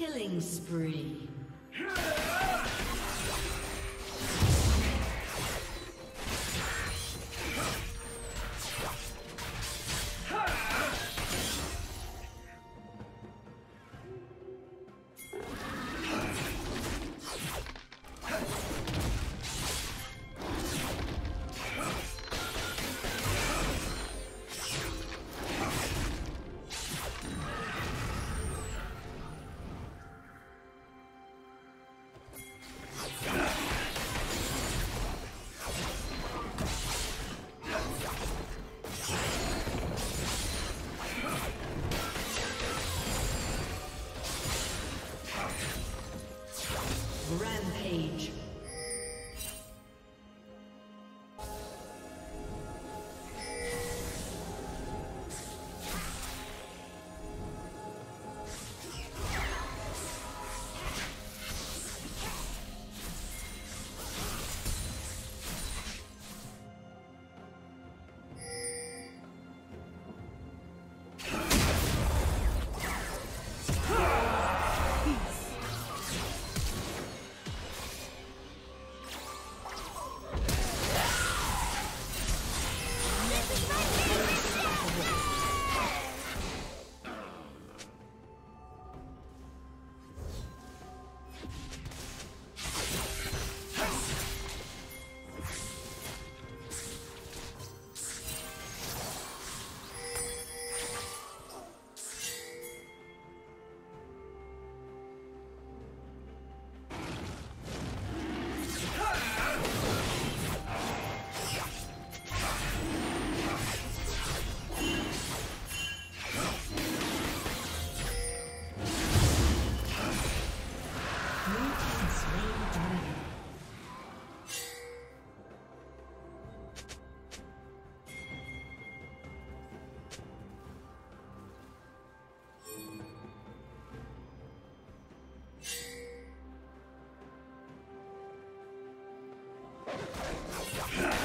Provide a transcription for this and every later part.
Killing spree. Yeah.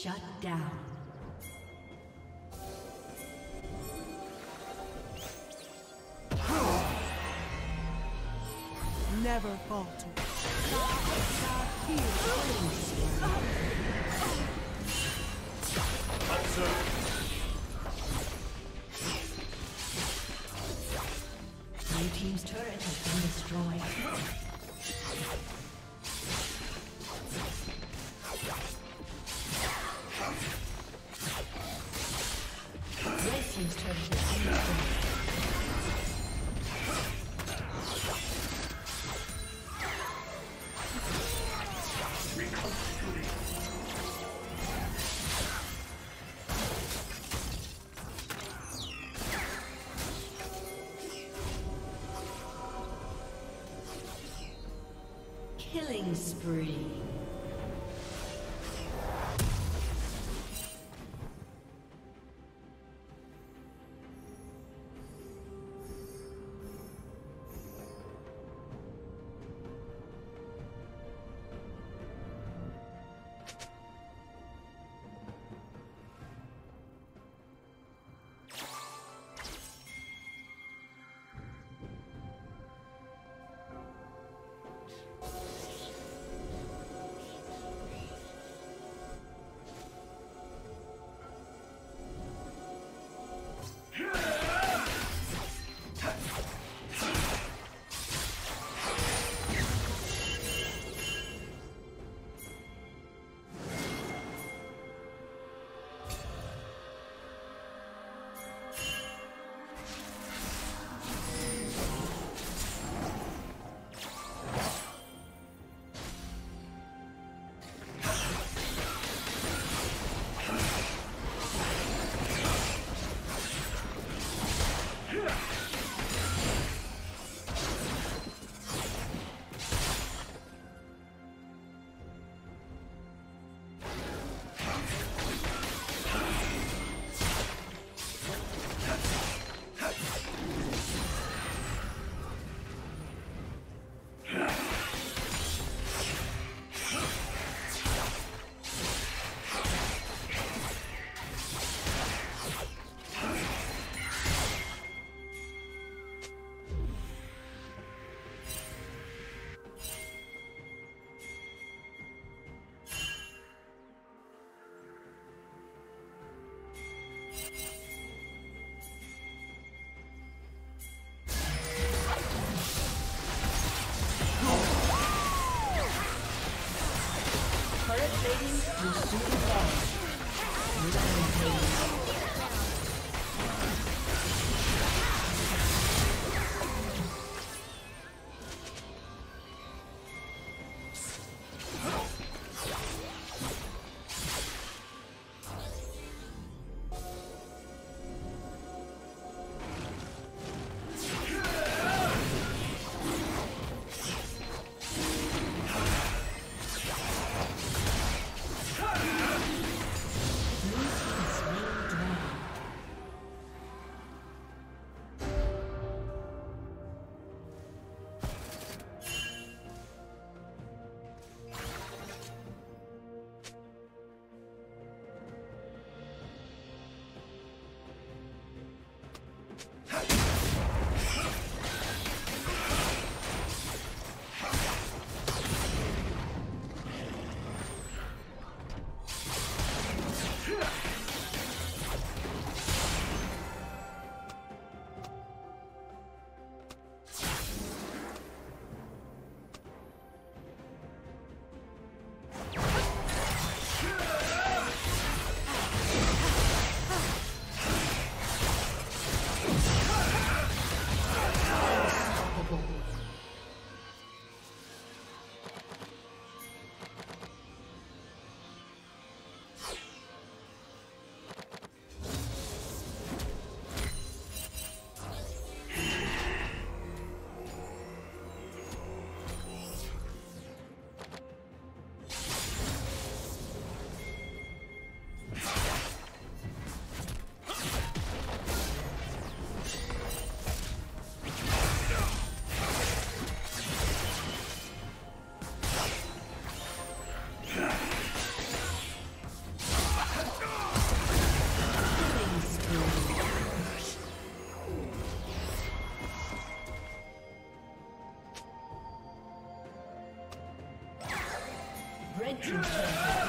Shut down. Never falter. Blue Killing spree. Plating will soon fall. Blue team Yeah!